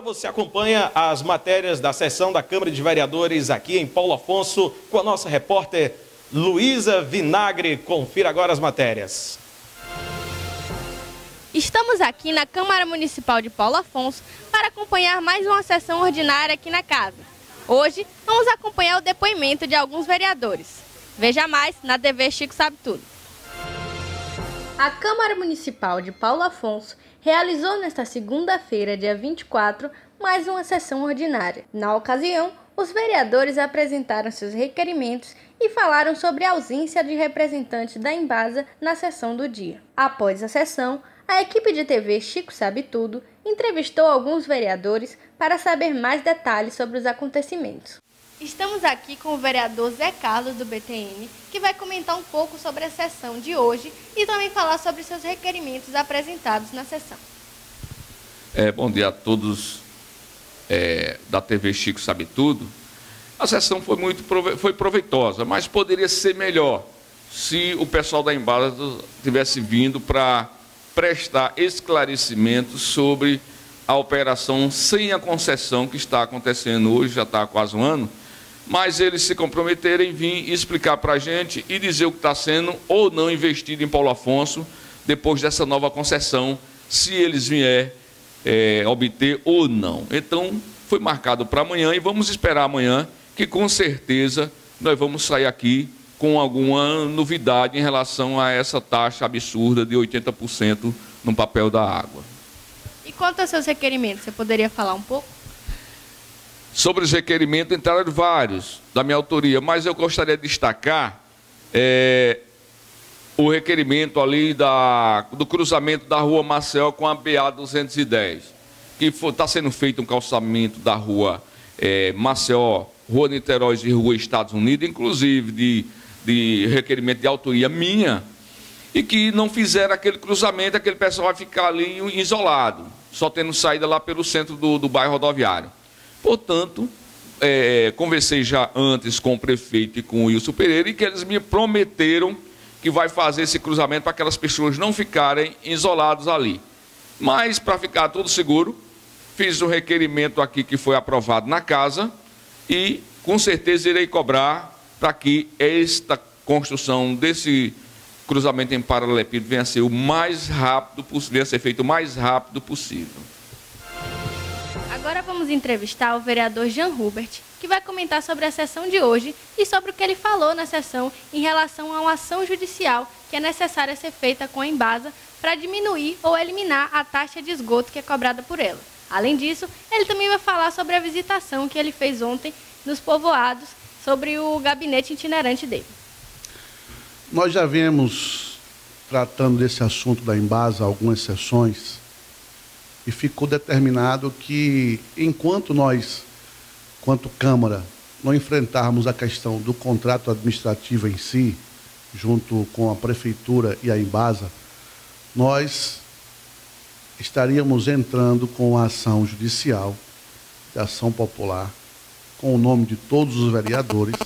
você acompanha as matérias da sessão da Câmara de Vereadores aqui em Paulo Afonso com a nossa repórter Luísa Vinagre. Confira agora as matérias. Estamos aqui na Câmara Municipal de Paulo Afonso para acompanhar mais uma sessão ordinária aqui na casa. Hoje vamos acompanhar o depoimento de alguns vereadores. Veja mais na TV Chico Sabe Tudo. A Câmara Municipal de Paulo Afonso realizou nesta segunda-feira, dia 24, mais uma sessão ordinária. Na ocasião, os vereadores apresentaram seus requerimentos e falaram sobre a ausência de representante da Embasa na sessão do dia. Após a sessão, a equipe de TV Chico Sabe Tudo entrevistou alguns vereadores para saber mais detalhes sobre os acontecimentos. Estamos aqui com o vereador Zé Carlos, do BTN, que vai comentar um pouco sobre a sessão de hoje e também falar sobre seus requerimentos apresentados na sessão. É, bom dia a todos é, da TV Chico Sabe Tudo. A sessão foi muito foi proveitosa, mas poderia ser melhor se o pessoal da Embasa tivesse vindo para prestar esclarecimentos sobre a operação sem a concessão que está acontecendo hoje, já está há quase um ano, mas eles se comprometeram em vir explicar para a gente e dizer o que está sendo ou não investido em Paulo Afonso depois dessa nova concessão, se eles vier é, obter ou não. Então, foi marcado para amanhã e vamos esperar amanhã, que com certeza nós vamos sair aqui com alguma novidade em relação a essa taxa absurda de 80% no papel da água. E quanto aos seus requerimentos, você poderia falar um pouco? Sobre os requerimentos, entraram vários da minha autoria, mas eu gostaria de destacar é, o requerimento ali da, do cruzamento da rua Marcel com a BA 210, que está sendo feito um calçamento da rua é, Maceió, Rua Niterói e Rua Estados Unidos, inclusive de, de requerimento de autoria minha, e que não fizeram aquele cruzamento, aquele pessoal vai ficar ali isolado, só tendo saída lá pelo centro do, do bairro rodoviário. Portanto, é, conversei já antes com o prefeito e com o Wilson Pereira e que eles me prometeram que vai fazer esse cruzamento para aquelas pessoas não ficarem isoladas ali. Mas, para ficar tudo seguro, fiz um requerimento aqui que foi aprovado na casa e, com certeza, irei cobrar para que esta construção desse cruzamento em paralelepípedo venha a ser o mais rápido possível, venha a ser feito o mais rápido possível. Vamos entrevistar o vereador Jean Hubert, que vai comentar sobre a sessão de hoje e sobre o que ele falou na sessão em relação a uma ação judicial que é necessária ser feita com a Embasa para diminuir ou eliminar a taxa de esgoto que é cobrada por ela. Além disso, ele também vai falar sobre a visitação que ele fez ontem nos povoados, sobre o gabinete itinerante dele. Nós já vemos tratando desse assunto da Embasa algumas sessões e ficou determinado que, enquanto nós, quanto Câmara, não enfrentarmos a questão do contrato administrativo em si, junto com a Prefeitura e a Embasa, nós estaríamos entrando com a ação judicial, de ação popular, com o nome de todos os vereadores,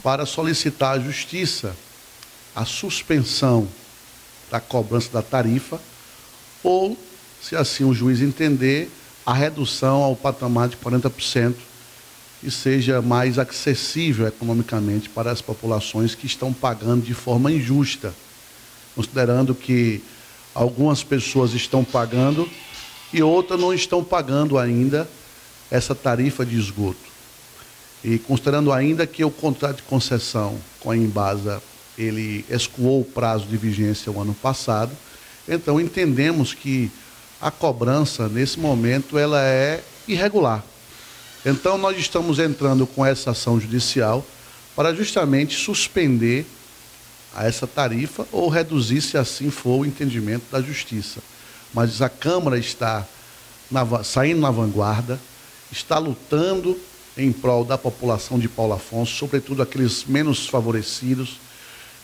para solicitar à Justiça a suspensão da cobrança da tarifa ou se assim o juiz entender, a redução ao patamar de 40% e seja mais acessível economicamente para as populações que estão pagando de forma injusta, considerando que algumas pessoas estão pagando e outras não estão pagando ainda essa tarifa de esgoto. E considerando ainda que o contrato de concessão com a Embasa ele escoou o prazo de vigência o ano passado, então entendemos que a cobrança nesse momento ela é irregular. Então nós estamos entrando com essa ação judicial para justamente suspender essa tarifa ou reduzir, se assim for o entendimento da justiça. Mas a Câmara está na, saindo na vanguarda, está lutando em prol da população de Paulo Afonso, sobretudo aqueles menos favorecidos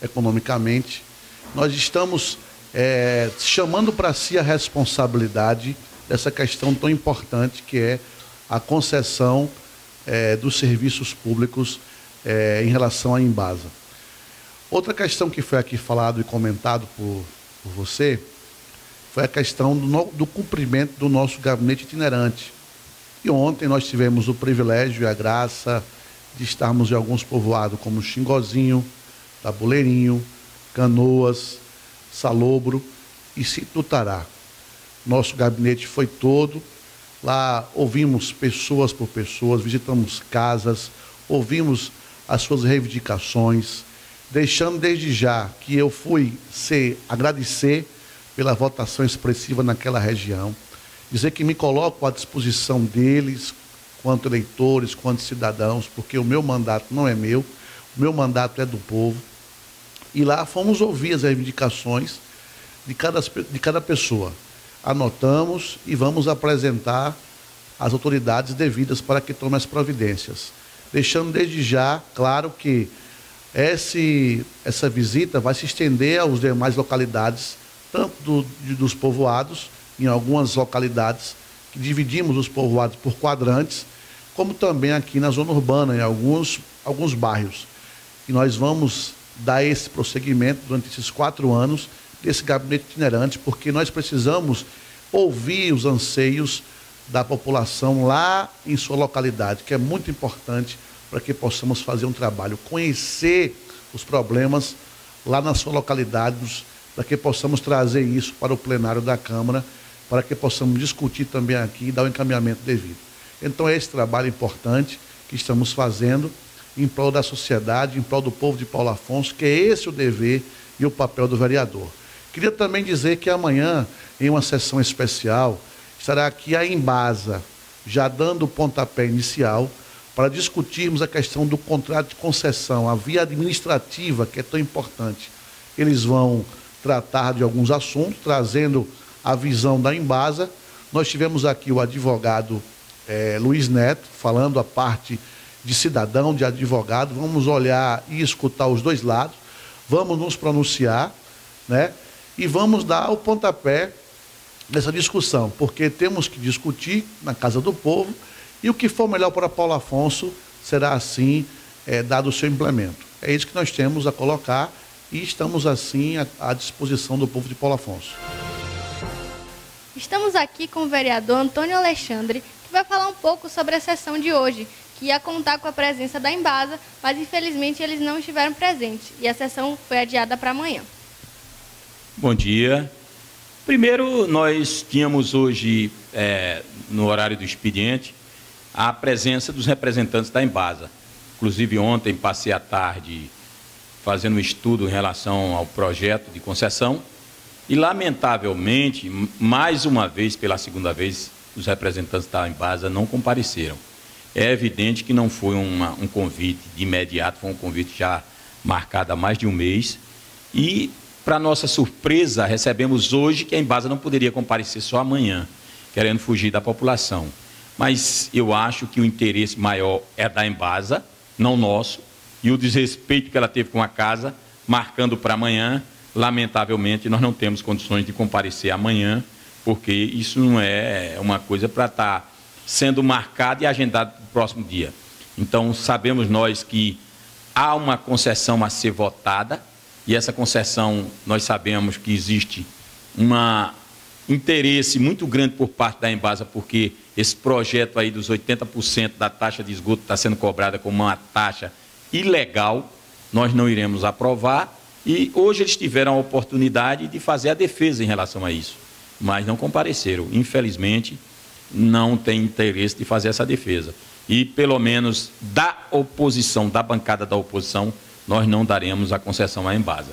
economicamente. Nós estamos é, chamando para si a responsabilidade dessa questão tão importante que é a concessão é, dos serviços públicos é, em relação à Embasa. Outra questão que foi aqui falado e comentado por, por você foi a questão do, no, do cumprimento do nosso gabinete itinerante. E ontem nós tivemos o privilégio e a graça de estarmos em alguns povoados como Xingozinho, Tabuleirinho, Canoas, Salobro e Situtará. Nosso gabinete foi todo. Lá ouvimos pessoas por pessoas, visitamos casas, ouvimos as suas reivindicações, deixando desde já que eu fui ser agradecer pela votação expressiva naquela região, dizer que me coloco à disposição deles, quanto eleitores, quanto cidadãos, porque o meu mandato não é meu, o meu mandato é do povo. E lá fomos ouvir as reivindicações de cada, de cada pessoa. Anotamos e vamos apresentar às autoridades devidas para que tomem as providências. Deixando desde já claro que esse, essa visita vai se estender às demais localidades, tanto do, de, dos povoados, em algumas localidades, que dividimos os povoados por quadrantes, como também aqui na zona urbana, em alguns, alguns bairros. E nós vamos dar esse prosseguimento durante esses quatro anos desse gabinete itinerante, porque nós precisamos ouvir os anseios da população lá em sua localidade, que é muito importante para que possamos fazer um trabalho, conhecer os problemas lá na sua localidade, para que possamos trazer isso para o plenário da Câmara, para que possamos discutir também aqui e dar o encaminhamento devido. Então é esse trabalho importante que estamos fazendo em prol da sociedade, em prol do povo de Paulo Afonso, que é esse o dever e o papel do vereador. Queria também dizer que amanhã, em uma sessão especial, estará aqui a Embasa, já dando o pontapé inicial para discutirmos a questão do contrato de concessão, a via administrativa, que é tão importante. Eles vão tratar de alguns assuntos, trazendo a visão da Embasa. Nós tivemos aqui o advogado é, Luiz Neto, falando a parte de cidadão, de advogado. Vamos olhar e escutar os dois lados, vamos nos pronunciar, né? e vamos dar o pontapé nessa discussão, porque temos que discutir na Casa do Povo e o que for melhor para Paulo Afonso será assim é, dado o seu implemento. É isso que nós temos a colocar e estamos assim à, à disposição do povo de Paulo Afonso. Estamos aqui com o vereador Antônio Alexandre, que vai falar um pouco sobre a sessão de hoje, que ia contar com a presença da Embasa, mas infelizmente eles não estiveram presentes e a sessão foi adiada para amanhã. Bom dia. Primeiro, nós tínhamos hoje, é, no horário do expediente, a presença dos representantes da Embasa. Inclusive, ontem passei a tarde fazendo um estudo em relação ao projeto de concessão e, lamentavelmente, mais uma vez, pela segunda vez, os representantes da Embasa não compareceram. É evidente que não foi uma, um convite de imediato, foi um convite já marcado há mais de um mês e para nossa surpresa, recebemos hoje que a Embasa não poderia comparecer só amanhã, querendo fugir da população. Mas eu acho que o interesse maior é da Embasa, não nosso, e o desrespeito que ela teve com a casa, marcando para amanhã, lamentavelmente nós não temos condições de comparecer amanhã, porque isso não é uma coisa para estar tá sendo marcado e agendado para o próximo dia. Então, sabemos nós que há uma concessão a ser votada, e essa concessão, nós sabemos que existe um interesse muito grande por parte da Embasa, porque esse projeto aí dos 80% da taxa de esgoto está sendo cobrada como uma taxa ilegal, nós não iremos aprovar. E hoje eles tiveram a oportunidade de fazer a defesa em relação a isso, mas não compareceram. Infelizmente, não tem interesse de fazer essa defesa. E, pelo menos, da oposição, da bancada da oposição, nós não daremos a concessão à Embasa.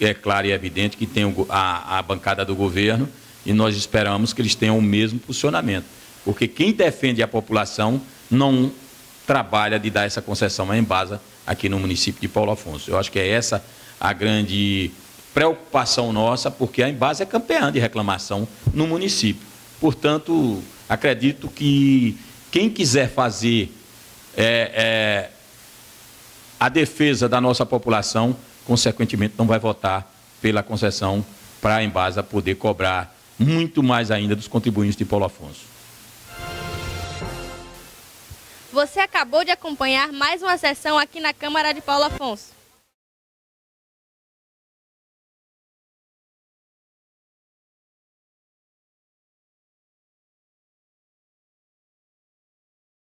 É claro e evidente que tem a, a bancada do governo e nós esperamos que eles tenham o mesmo posicionamento, porque quem defende a população não trabalha de dar essa concessão à Embasa aqui no município de Paulo Afonso. Eu acho que é essa a grande preocupação nossa, porque a Embasa é campeã de reclamação no município. Portanto, acredito que quem quiser fazer é, é, a defesa da nossa população, consequentemente, não vai votar pela concessão para a Embasa poder cobrar muito mais ainda dos contribuintes de Paulo Afonso. Você acabou de acompanhar mais uma sessão aqui na Câmara de Paulo Afonso.